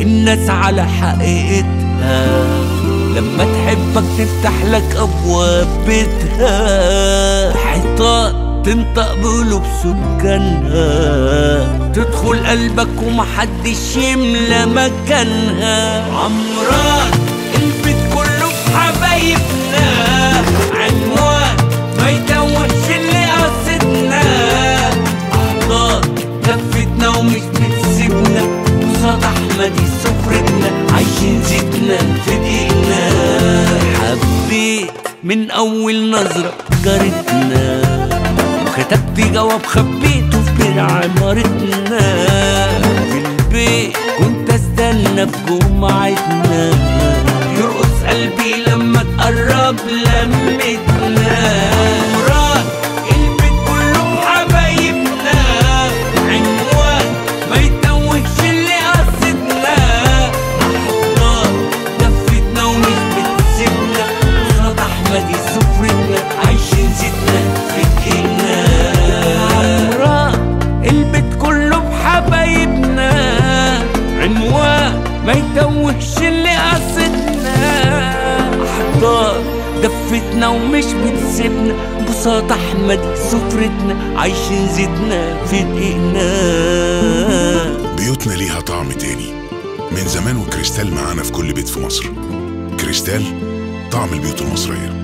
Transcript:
الناس على حقيقتها. لما تحبك تفتح لك أبواب بيتها. حيطان تنطق بقلوب سكانها. تدخل قلبك ومحدش يملى مكانها. عمران البيت كله بحبايبنا عنوان ما يتوهش اللي قصدنا. احضان لفتنا ومش بتسيبنا. قصاد احمدي سفرتنا عايشين زيتنا في دقيقنا حبيت من أول نظرة جارتنا. وكتبت جواب خبيته في بير عمارتنا؟ في البيت كنت أستنى في جمعتنا. يرقص قلبي لما تقرب لمتنا. ما يتوهش اللي قصدنا احضان دفتنا ومش بتسيبنا. بساط احمدي سفرتنا عايشين زيتنا في دقيقنا. بيوتنا ليها طعم تاني. من زمان وكريستال معانا في كل بيت في مصر. كريستال طعم البيوت المصرية.